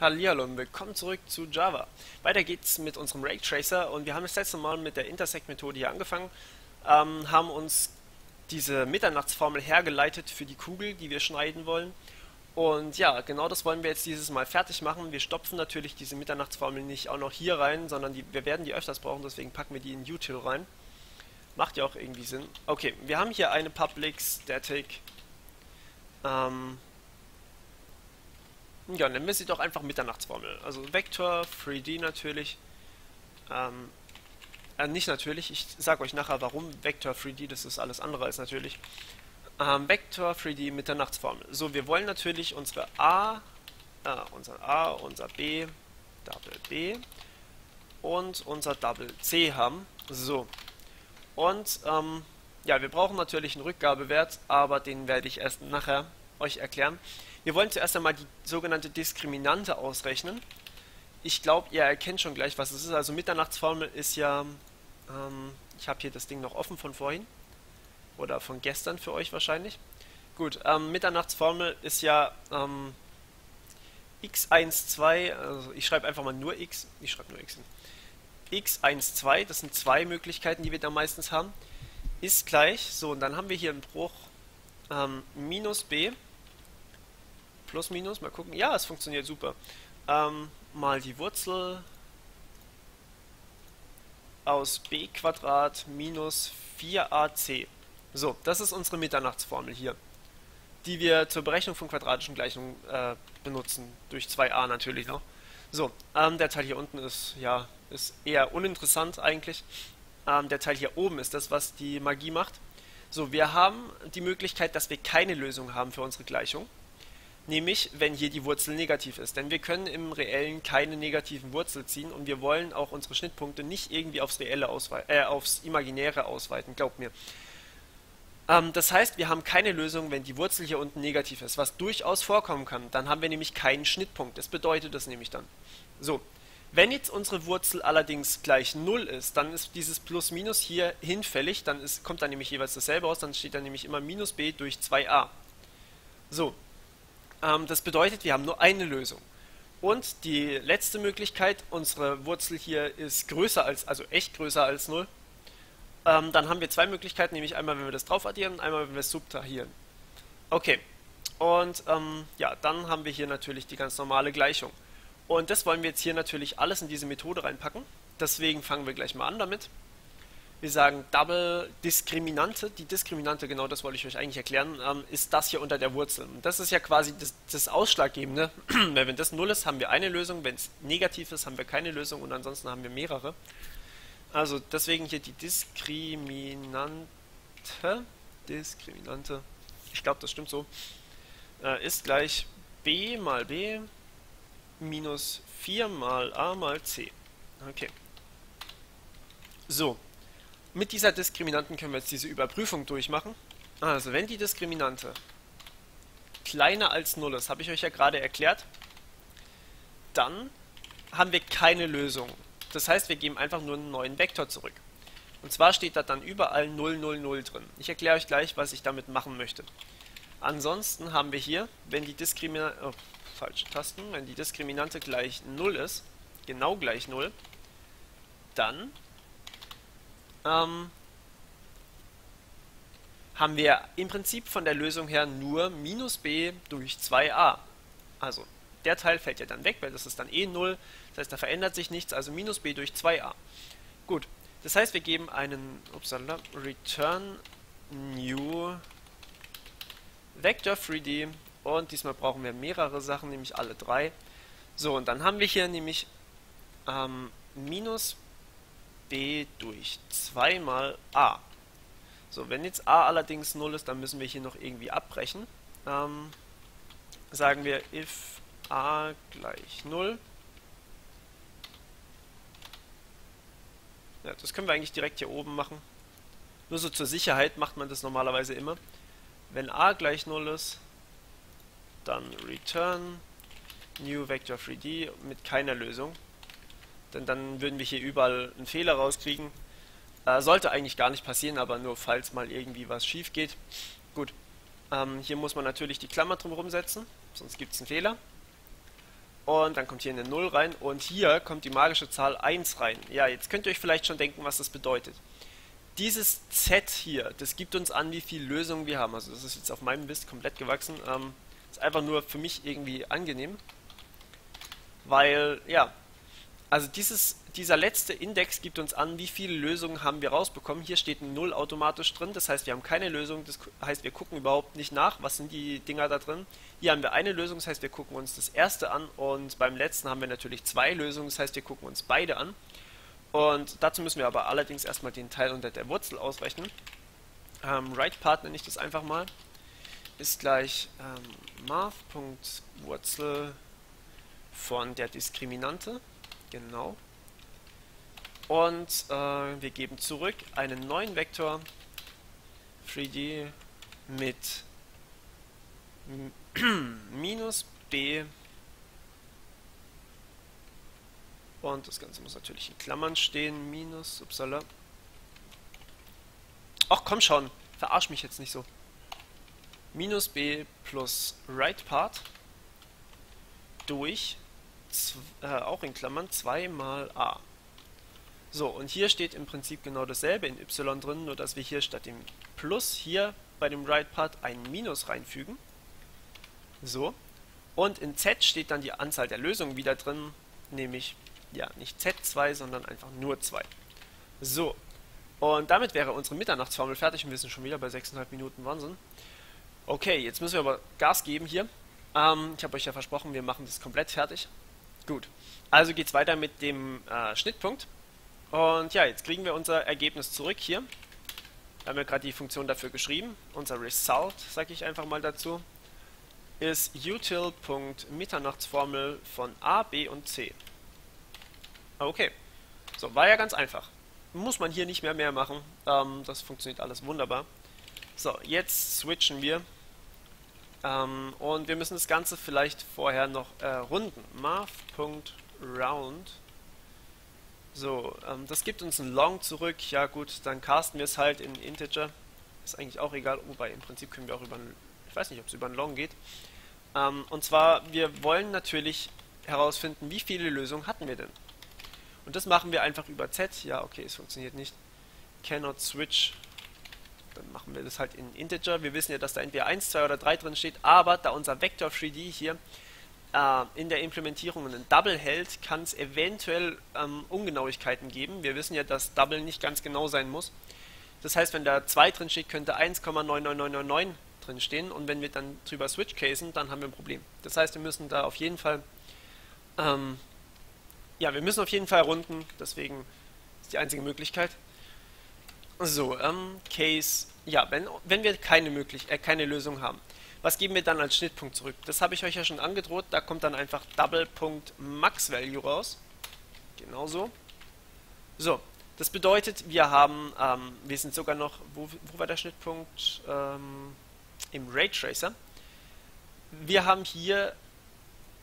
Hallihallo und willkommen zurück zu Java. Weiter geht's mit unserem Raytracer und wir haben das letzte Mal mit der Intersect-Methode hier angefangen, ähm, haben uns diese Mitternachtsformel hergeleitet für die Kugel, die wir schneiden wollen. Und ja, genau das wollen wir jetzt dieses Mal fertig machen. Wir stopfen natürlich diese Mitternachtsformel nicht auch noch hier rein, sondern die, wir werden die öfters brauchen, deswegen packen wir die in util rein. Macht ja auch irgendwie Sinn. Okay, wir haben hier eine Public Static ähm, ja, nennen wir sie doch einfach Mitternachtsformel. Also Vektor, 3D natürlich. Ähm, äh, nicht natürlich, ich sage euch nachher warum. Vektor, 3D, das ist alles andere als natürlich. Ähm, Vektor, 3D, Mitternachtsformel. So, wir wollen natürlich unsere A, äh, unser A, unser B, Double B und unser Double C haben. So. Und, ähm, ja, wir brauchen natürlich einen Rückgabewert, aber den werde ich erst nachher euch erklären. Wir wollen zuerst einmal die sogenannte Diskriminante ausrechnen. Ich glaube, ihr erkennt schon gleich, was es ist. Also Mitternachtsformel ist ja, ähm, ich habe hier das Ding noch offen von vorhin oder von gestern für euch wahrscheinlich. Gut, ähm, Mitternachtsformel ist ja ähm, x12, also ich schreibe einfach mal nur x, ich schreibe nur x hin. x12, das sind zwei Möglichkeiten, die wir da meistens haben, ist gleich, so und dann haben wir hier einen Bruch ähm, minus b Plus, minus, mal gucken. Ja, es funktioniert super. Ähm, mal die Wurzel aus b Quadrat minus 4ac. So, das ist unsere Mitternachtsformel hier, die wir zur Berechnung von quadratischen Gleichungen äh, benutzen. Durch 2a natürlich noch. So, ähm, der Teil hier unten ist, ja, ist eher uninteressant eigentlich. Ähm, der Teil hier oben ist das, was die Magie macht. So, wir haben die Möglichkeit, dass wir keine Lösung haben für unsere Gleichung. Nämlich, wenn hier die Wurzel negativ ist. Denn wir können im Reellen keine negativen Wurzel ziehen und wir wollen auch unsere Schnittpunkte nicht irgendwie aufs Reelle ausweiten, äh, aufs Imaginäre ausweiten, glaubt mir. Ähm, das heißt, wir haben keine Lösung, wenn die Wurzel hier unten negativ ist, was durchaus vorkommen kann. Dann haben wir nämlich keinen Schnittpunkt. Das bedeutet das nämlich dann. So, wenn jetzt unsere Wurzel allerdings gleich 0 ist, dann ist dieses Plus-Minus hier hinfällig, dann ist, kommt dann nämlich jeweils dasselbe raus, dann steht da nämlich immer minus b durch 2a. So, das bedeutet, wir haben nur eine Lösung. Und die letzte Möglichkeit, unsere Wurzel hier ist größer als, also echt größer als 0. Ähm, dann haben wir zwei Möglichkeiten, nämlich einmal, wenn wir das drauf addieren einmal, wenn wir es subtrahieren. Okay, und ähm, ja, dann haben wir hier natürlich die ganz normale Gleichung. Und das wollen wir jetzt hier natürlich alles in diese Methode reinpacken. Deswegen fangen wir gleich mal an damit. Wir sagen Double Diskriminante. Die Diskriminante, genau das wollte ich euch eigentlich erklären, ähm, ist das hier unter der Wurzel. Und das ist ja quasi das, das Ausschlaggebende. wenn das 0 ist, haben wir eine Lösung. Wenn es negativ ist, haben wir keine Lösung. Und ansonsten haben wir mehrere. Also deswegen hier die Diskriminante. Diskriminante. Ich glaube, das stimmt so. Äh, ist gleich b mal b minus 4 mal a mal c. Okay. So, mit dieser Diskriminanten können wir jetzt diese Überprüfung durchmachen. Also, wenn die Diskriminante kleiner als 0 ist, habe ich euch ja gerade erklärt, dann haben wir keine Lösung. Das heißt, wir geben einfach nur einen neuen Vektor zurück. Und zwar steht da dann überall 0, 0, 0 drin. Ich erkläre euch gleich, was ich damit machen möchte. Ansonsten haben wir hier, wenn die Diskriminante, oh, falsche Tasten, wenn die Diskriminante gleich 0 ist, genau gleich 0, dann ähm, haben wir im Prinzip von der Lösung her nur minus b durch 2a. Also der Teil fällt ja dann weg, weil das ist dann eh 0. Das heißt, da verändert sich nichts, also minus b durch 2a. Gut, das heißt, wir geben einen upsala, return new vector 3d und diesmal brauchen wir mehrere Sachen, nämlich alle drei. So, und dann haben wir hier nämlich ähm, minus b durch 2 mal a. So, wenn jetzt a allerdings 0 ist, dann müssen wir hier noch irgendwie abbrechen. Ähm, sagen wir if a gleich 0. Ja, das können wir eigentlich direkt hier oben machen. Nur so zur Sicherheit macht man das normalerweise immer. Wenn a gleich 0 ist, dann return new vector 3d mit keiner Lösung denn dann würden wir hier überall einen Fehler rauskriegen. Äh, sollte eigentlich gar nicht passieren, aber nur falls mal irgendwie was schief geht. Gut, ähm, hier muss man natürlich die Klammer drumherum setzen, sonst gibt es einen Fehler. und dann kommt hier eine 0 rein und hier kommt die magische Zahl 1 rein. Ja, jetzt könnt ihr euch vielleicht schon denken, was das bedeutet. Dieses Z hier, das gibt uns an, wie viele Lösungen wir haben. Also das ist jetzt auf meinem Mist komplett gewachsen. Ähm, ist einfach nur für mich irgendwie angenehm. Weil, ja, also dieses, dieser letzte Index gibt uns an, wie viele Lösungen haben wir rausbekommen. Hier steht ein 0 automatisch drin, das heißt, wir haben keine Lösung, das heißt, wir gucken überhaupt nicht nach, was sind die Dinger da drin. Hier haben wir eine Lösung, das heißt, wir gucken uns das erste an und beim letzten haben wir natürlich zwei Lösungen, das heißt, wir gucken uns beide an. Und dazu müssen wir aber allerdings erstmal den Teil unter der Wurzel ausrechnen. Ähm, Part nenne ich das einfach mal. Ist gleich ähm, math.wurzel von der Diskriminante. Genau. Und äh, wir geben zurück einen neuen Vektor 3D mit minus b und das Ganze muss natürlich in Klammern stehen, minus, upsala. Ach komm schon, verarsch mich jetzt nicht so. Minus b plus right part durch äh, auch in Klammern 2 mal a. So, und hier steht im Prinzip genau dasselbe in y drin, nur dass wir hier statt dem Plus hier bei dem Right Part ein Minus reinfügen. So. Und in z steht dann die Anzahl der Lösungen wieder drin, nämlich, ja, nicht z2, sondern einfach nur 2. So. Und damit wäre unsere Mitternachtsformel fertig und wir sind schon wieder bei 6,5 Minuten Wahnsinn. Okay, jetzt müssen wir aber Gas geben hier. Ähm, ich habe euch ja versprochen, wir machen das komplett fertig. Gut, also geht es weiter mit dem äh, Schnittpunkt. Und ja, jetzt kriegen wir unser Ergebnis zurück hier. Wir haben ja gerade die Funktion dafür geschrieben. Unser Result, sage ich einfach mal dazu, ist util.mitternachtsformel von A, B und C. Okay, so, war ja ganz einfach. Muss man hier nicht mehr mehr machen. Ähm, das funktioniert alles wunderbar. So, jetzt switchen wir ähm, und wir müssen das Ganze vielleicht vorher noch äh, runden. Math.round. So, ähm, das gibt uns ein Long zurück. Ja gut, dann casten wir es halt in Integer. Ist eigentlich auch egal, wobei im Prinzip können wir auch über ein, ich weiß nicht, ob es über ein Long geht. Ähm, und zwar, wir wollen natürlich herausfinden, wie viele Lösungen hatten wir denn. Und das machen wir einfach über Z. Ja, okay, es funktioniert nicht. Cannot switch dann machen wir das halt in Integer. Wir wissen ja, dass da entweder 1, 2 oder 3 drin steht, aber da unser Vector 3D hier äh, in der Implementierung einen Double hält, kann es eventuell ähm, Ungenauigkeiten geben. Wir wissen ja, dass Double nicht ganz genau sein muss. Das heißt, wenn da 2 drin steht, könnte 1,99999 drin stehen und wenn wir dann drüber switch casen, dann haben wir ein Problem. Das heißt, wir müssen da auf jeden Fall ähm, ja, wir müssen auf jeden Fall runden, deswegen ist die einzige Möglichkeit. So, ähm, Case, ja, wenn, wenn wir keine, möglich äh, keine Lösung haben, was geben wir dann als Schnittpunkt zurück? Das habe ich euch ja schon angedroht, da kommt dann einfach Double.MaxValue raus. Genauso. So, das bedeutet, wir haben, ähm, wir sind sogar noch, wo, wo war der Schnittpunkt? Ähm, Im Raytracer. Wir haben hier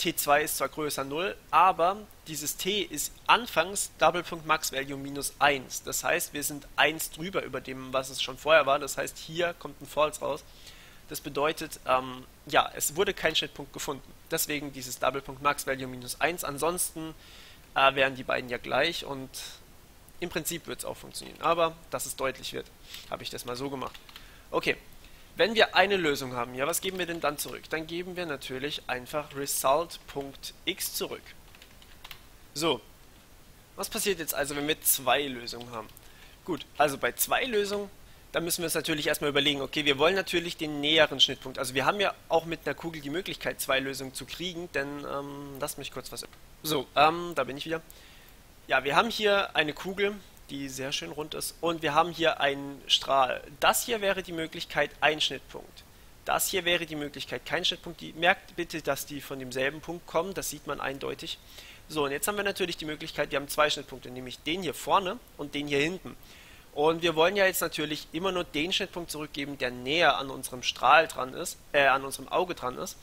T2 ist zwar größer 0, aber dieses T ist anfangs Doppelpunkt Max Value minus 1. Das heißt, wir sind 1 drüber über dem, was es schon vorher war. Das heißt, hier kommt ein False raus. Das bedeutet, ähm, ja, es wurde kein Schnittpunkt gefunden. Deswegen dieses Doppelpunkt Max Value minus 1. Ansonsten äh, wären die beiden ja gleich und im Prinzip wird es auch funktionieren. Aber, dass es deutlich wird, habe ich das mal so gemacht. Okay, wenn wir eine Lösung haben, ja, was geben wir denn dann zurück? Dann geben wir natürlich einfach result.x zurück. So, was passiert jetzt also, wenn wir zwei Lösungen haben? Gut, also bei zwei Lösungen, da müssen wir uns natürlich erstmal überlegen, okay, wir wollen natürlich den näheren Schnittpunkt. Also wir haben ja auch mit einer Kugel die Möglichkeit, zwei Lösungen zu kriegen, denn, ähm, lasst mich kurz was... So, ähm, da bin ich wieder. Ja, wir haben hier eine Kugel, die sehr schön rund ist. Und wir haben hier einen Strahl. Das hier wäre die Möglichkeit, ein Schnittpunkt. Das hier wäre die Möglichkeit, kein Schnittpunkt. Die, merkt bitte, dass die von demselben Punkt kommen, das sieht man eindeutig. So, und jetzt haben wir natürlich die Möglichkeit, wir haben zwei Schnittpunkte, nämlich den hier vorne und den hier hinten. Und wir wollen ja jetzt natürlich immer nur den Schnittpunkt zurückgeben, der näher an unserem Strahl dran ist, äh, an unserem Auge dran ist,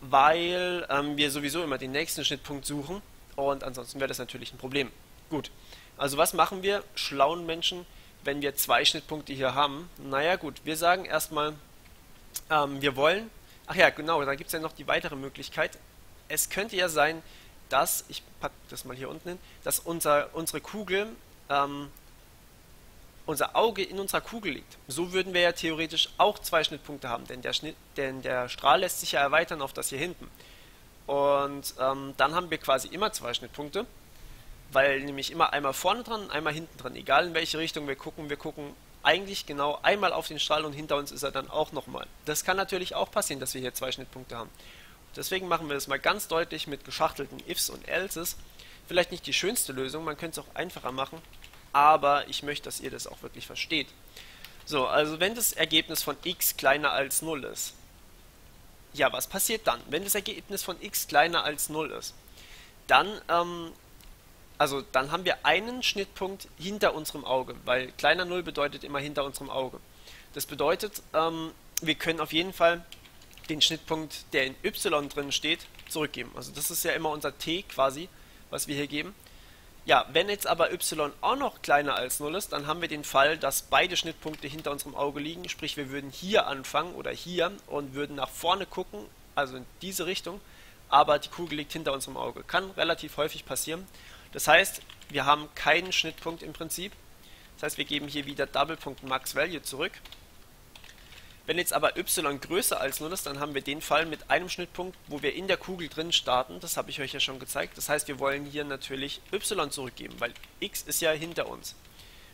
weil ähm, wir sowieso immer den nächsten Schnittpunkt suchen und ansonsten wäre das natürlich ein Problem. Gut, also was machen wir schlauen Menschen, wenn wir zwei Schnittpunkte hier haben? Naja gut, wir sagen erstmal, ähm, wir wollen, ach ja genau, da gibt es ja noch die weitere Möglichkeit, es könnte ja sein, dass, ich packe das mal hier unten hin, dass unser, unsere Kugel, ähm, unser Auge in unserer Kugel liegt. So würden wir ja theoretisch auch zwei Schnittpunkte haben, denn der, Schnitt, denn der Strahl lässt sich ja erweitern auf das hier hinten. Und ähm, dann haben wir quasi immer zwei Schnittpunkte, weil nämlich immer einmal vorne dran, einmal hinten dran, egal in welche Richtung wir gucken, wir gucken eigentlich genau einmal auf den Strahl und hinter uns ist er dann auch nochmal. Das kann natürlich auch passieren, dass wir hier zwei Schnittpunkte haben. Deswegen machen wir das mal ganz deutlich mit geschachtelten Ifs und Elses. Vielleicht nicht die schönste Lösung, man könnte es auch einfacher machen, aber ich möchte, dass ihr das auch wirklich versteht. So, also wenn das Ergebnis von x kleiner als 0 ist, ja, was passiert dann? Wenn das Ergebnis von x kleiner als 0 ist, dann, ähm, also dann haben wir einen Schnittpunkt hinter unserem Auge, weil kleiner 0 bedeutet immer hinter unserem Auge. Das bedeutet, ähm, wir können auf jeden Fall den Schnittpunkt, der in y drin steht, zurückgeben. Also das ist ja immer unser t quasi, was wir hier geben. Ja, wenn jetzt aber y auch noch kleiner als 0 ist, dann haben wir den Fall, dass beide Schnittpunkte hinter unserem Auge liegen. Sprich, wir würden hier anfangen oder hier und würden nach vorne gucken, also in diese Richtung, aber die Kugel liegt hinter unserem Auge. Kann relativ häufig passieren. Das heißt, wir haben keinen Schnittpunkt im Prinzip. Das heißt, wir geben hier wieder Double.Max Max Value zurück wenn jetzt aber y größer als 0 ist, dann haben wir den Fall mit einem Schnittpunkt, wo wir in der Kugel drin starten. Das habe ich euch ja schon gezeigt. Das heißt, wir wollen hier natürlich y zurückgeben, weil x ist ja hinter uns.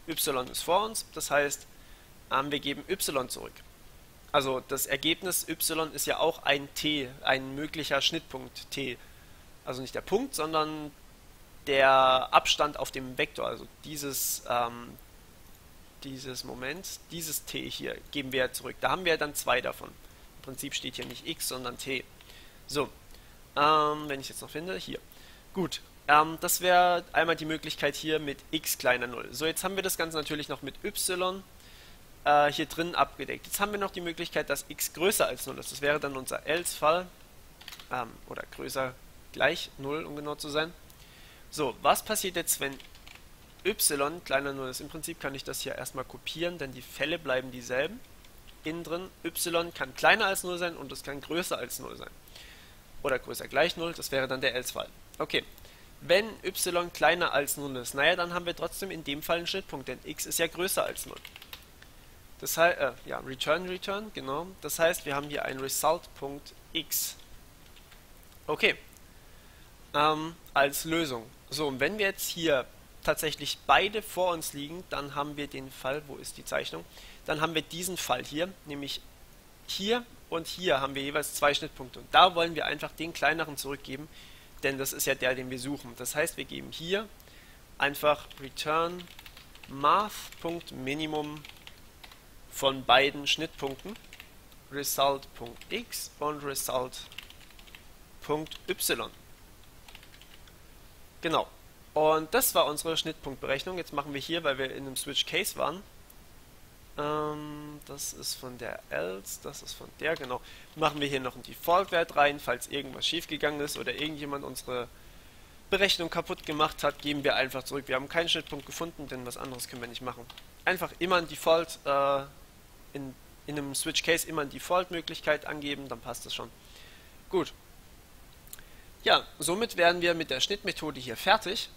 y ist vor uns, das heißt, ähm, wir geben y zurück. Also das Ergebnis y ist ja auch ein t, ein möglicher Schnittpunkt t. Also nicht der Punkt, sondern der Abstand auf dem Vektor, also dieses ähm, dieses Moment, dieses t hier, geben wir zurück. Da haben wir dann zwei davon. Im Prinzip steht hier nicht x, sondern t. So, ähm, wenn ich es jetzt noch finde, hier. Gut, ähm, das wäre einmal die Möglichkeit hier mit x kleiner 0. So, jetzt haben wir das Ganze natürlich noch mit y äh, hier drin abgedeckt. Jetzt haben wir noch die Möglichkeit, dass x größer als 0 ist. Das wäre dann unser else-Fall, ähm, oder größer gleich 0, um genau zu sein. So, was passiert jetzt, wenn y kleiner 0 ist. Im Prinzip kann ich das hier erstmal kopieren, denn die Fälle bleiben dieselben. Innen drin, y kann kleiner als 0 sein und es kann größer als 0 sein. Oder größer gleich 0, das wäre dann der else-Fall. Okay, wenn y kleiner als 0 ist, naja, dann haben wir trotzdem in dem Fall einen Schnittpunkt, denn x ist ja größer als 0. Das heißt, äh, ja, return, return, genau. Das heißt, wir haben hier einen Result.x. Okay, ähm, als Lösung. So, und wenn wir jetzt hier tatsächlich beide vor uns liegen, dann haben wir den Fall, wo ist die Zeichnung? Dann haben wir diesen Fall hier, nämlich hier und hier haben wir jeweils zwei Schnittpunkte. Und da wollen wir einfach den kleineren zurückgeben, denn das ist ja der, den wir suchen. Das heißt, wir geben hier einfach return math.minimum von beiden Schnittpunkten result.x und result.y. Genau. Und das war unsere Schnittpunktberechnung. Jetzt machen wir hier, weil wir in einem Switch Case waren. Ähm, das ist von der else, das ist von der, genau. Machen wir hier noch einen Default-Wert rein, falls irgendwas schiefgegangen ist oder irgendjemand unsere Berechnung kaputt gemacht hat, geben wir einfach zurück. Wir haben keinen Schnittpunkt gefunden, denn was anderes können wir nicht machen. Einfach immer ein Default, äh, in, in einem Switch Case immer eine Default-Möglichkeit angeben, dann passt das schon. Gut. Ja, somit wären wir mit der Schnittmethode hier fertig.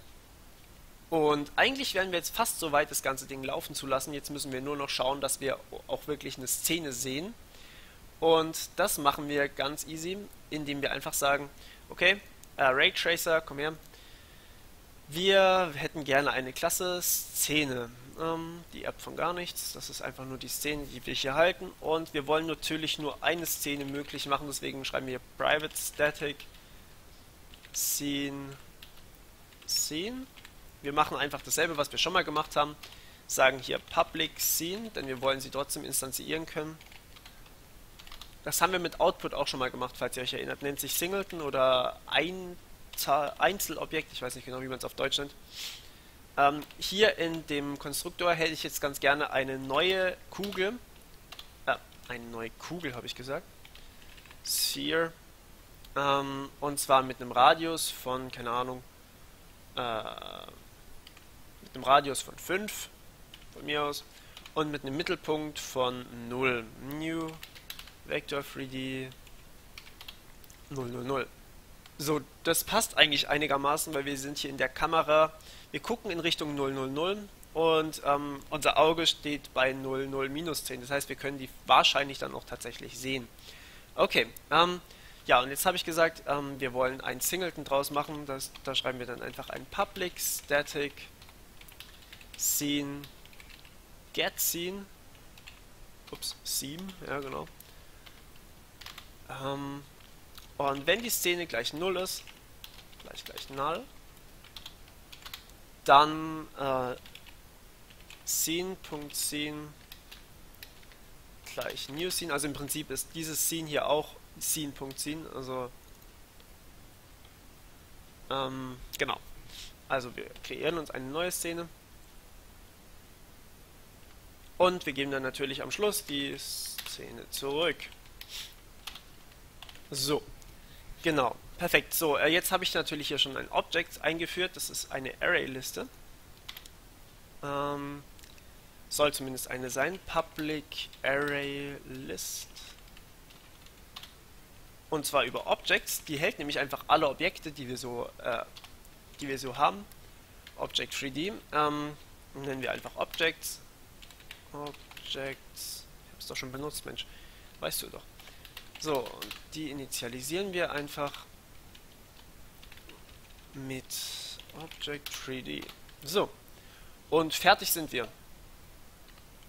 Und eigentlich wären wir jetzt fast so weit, das ganze Ding laufen zu lassen. Jetzt müssen wir nur noch schauen, dass wir auch wirklich eine Szene sehen. Und das machen wir ganz easy, indem wir einfach sagen, okay, äh, Raytracer, komm her. Wir hätten gerne eine Klasse Szene. Ähm, die App von gar nichts. Das ist einfach nur die Szene, die wir hier halten. Und wir wollen natürlich nur eine Szene möglich machen. Deswegen schreiben wir Private Static Scene Scene wir machen einfach dasselbe, was wir schon mal gemacht haben. Sagen hier Public Scene, denn wir wollen sie trotzdem instanzieren können. Das haben wir mit Output auch schon mal gemacht, falls ihr euch erinnert. Nennt sich Singleton oder Einzelobjekt, ich weiß nicht genau, wie man es auf Deutsch nennt. Ähm, hier in dem Konstruktor hätte ich jetzt ganz gerne eine neue Kugel. Äh, eine neue Kugel, habe ich gesagt. Sphere. Ähm, und zwar mit einem Radius von, keine Ahnung, äh, mit einem Radius von 5 von mir aus und mit einem Mittelpunkt von 0. New Vector 3D 000. So, das passt eigentlich einigermaßen, weil wir sind hier in der Kamera. Wir gucken in Richtung 000 und ähm, unser Auge steht bei 00 minus 10. Das heißt, wir können die wahrscheinlich dann auch tatsächlich sehen. Okay, ähm, ja, und jetzt habe ich gesagt, ähm, wir wollen ein Singleton draus machen. Das, da schreiben wir dann einfach ein public static scene get scene. Ups, scene, ja genau. Ähm, und wenn die Szene gleich 0 ist, gleich gleich null, dann äh, Scene.scene gleich new scene. Also im Prinzip ist dieses Scene hier auch Scene.scene. Also ähm, genau. Also wir kreieren uns eine neue Szene. Und wir geben dann natürlich am Schluss die Szene zurück. So. Genau, perfekt. So, äh, jetzt habe ich natürlich hier schon ein Object eingeführt. Das ist eine Array-Liste. Ähm, soll zumindest eine sein. Public Array List. Und zwar über Objects. Die hält nämlich einfach alle Objekte, die wir so, äh, die wir so haben. Object 3D. Ähm, nennen wir einfach Objects. Objects. Ich habe es doch schon benutzt, Mensch. Weißt du doch. So, die initialisieren wir einfach mit Object 3D. So, und fertig sind wir.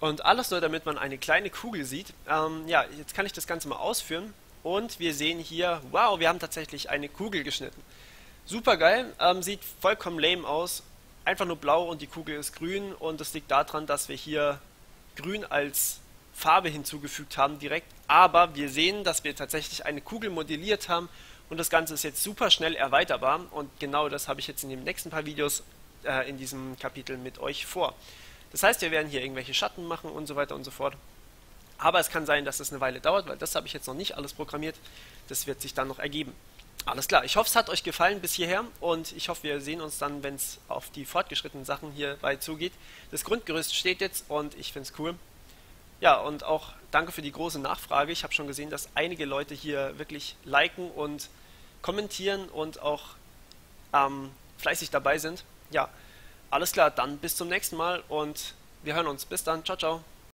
Und alles nur, damit man eine kleine Kugel sieht. Ähm, ja, jetzt kann ich das Ganze mal ausführen. Und wir sehen hier, wow, wir haben tatsächlich eine Kugel geschnitten. Super geil, ähm, sieht vollkommen lame aus. Einfach nur blau und die Kugel ist grün. Und das liegt daran, dass wir hier grün als Farbe hinzugefügt haben direkt, aber wir sehen, dass wir tatsächlich eine Kugel modelliert haben und das Ganze ist jetzt super schnell erweiterbar und genau das habe ich jetzt in den nächsten paar Videos äh, in diesem Kapitel mit euch vor. Das heißt, wir werden hier irgendwelche Schatten machen und so weiter und so fort. Aber es kann sein, dass es eine Weile dauert, weil das habe ich jetzt noch nicht alles programmiert. Das wird sich dann noch ergeben. Alles klar, ich hoffe, es hat euch gefallen bis hierher und ich hoffe, wir sehen uns dann, wenn es auf die fortgeschrittenen Sachen hierbei zugeht. Das Grundgerüst steht jetzt und ich finde es cool. Ja, und auch danke für die große Nachfrage. Ich habe schon gesehen, dass einige Leute hier wirklich liken und kommentieren und auch ähm, fleißig dabei sind. Ja, alles klar, dann bis zum nächsten Mal und wir hören uns. Bis dann, ciao, ciao.